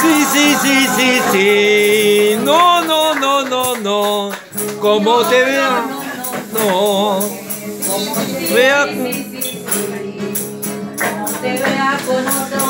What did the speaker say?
Sí, sí, sí, sí, sí. No, no, no, no, no. Como te vea. No. Vea. Como te vea con otro